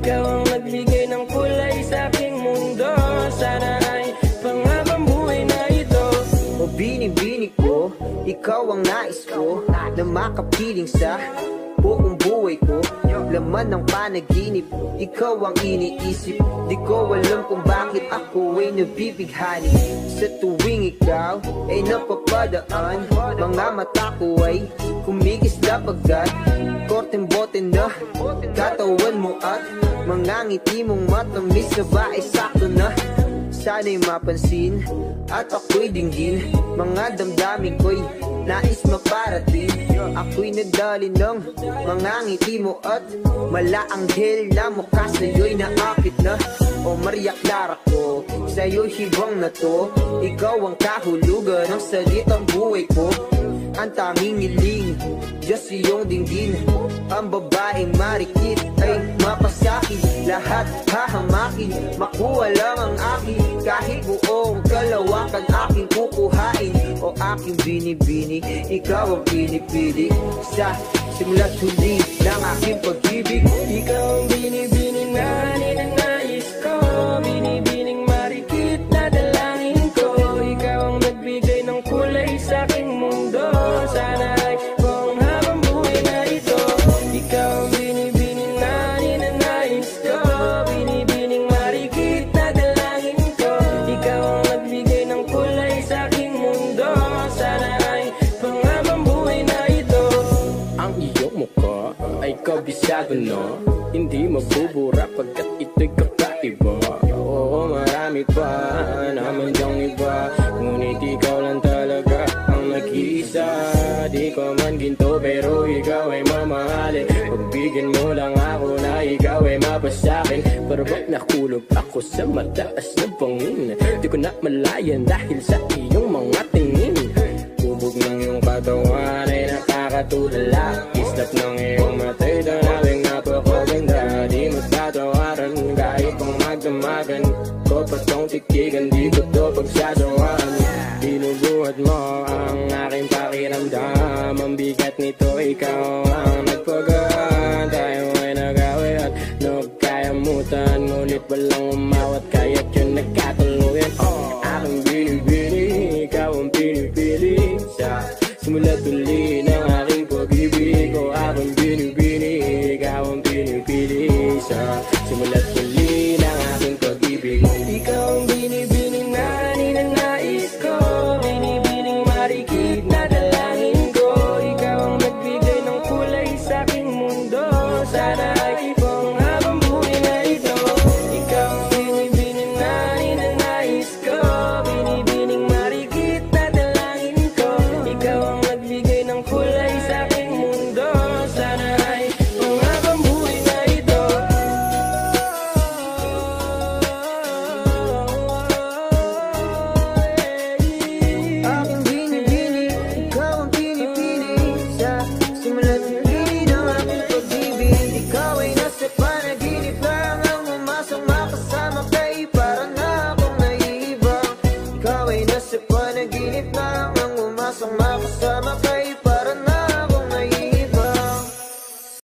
Ikaw ang nagbigay ng kulay sa aking mundo. Sana ay pangabang buhay na ito. O binibini ko, ikaw ang nais ko Na makapiling sa buong buhay ko Laman ng panaginip. Ikaw ang iniisip. Di ko alam kung bakit ako ay nabibighani. Sa tuwing ikaw ay napapadaan Mga mata ko ay kumigis na bagat Korteng bote na katawan mo at Mga ngiti mong matamis na ba ay sakto na. Sana'y mapansin at ako'y dinggin. Mga damdamin ko'y nais maparating Ako'y nadali ng mga ngiti mo at Malaanghel na mukha sa'yo'y naakit na. O Maria Clara ko, sa'yo'y hibang na to. Ikaw ang kahulugan ng salitang buhay ko. Ang tanging iling, Diyos iyong dinggin. Ang babaeng marikit ay mapasakit Lahat hahamakin, makuha lang ang akin aking binibini, ikaw ang pinipili. Sa simula't huli ng aking pag-ibig Ikaw ang binibining na no Hindi mabubura pagkat ito'y kakaiba Oo marami pa naman diyang iba. Ngunit ikaw lang talaga ang nag-iisa. Di ko man ginto pero ikaw ay mamahalin. Pagbigyan mo lang ako na ikaw ay mapasakin. Pero ba't nakulog ako sa mataas na bangin? Di ko na malayan dahil sa iyong mga tingin. Bubog ng iyong katawan ay nakakatulala. Islap ng Di matatawaran kahit pang magdamagan Ko pa tong tikigan Di ko to pagsasawaan. Binubuhat mo ang aking pakiramdam. Ang bigat nito ikaw ang nagpagaan Tayo ay nagawi at nagkayamutan. Ngunit walang umawat kaya't yun nagkatuluyan. Oh, Aking binibini, ikaw ang pinipili. Sa simula't uli ng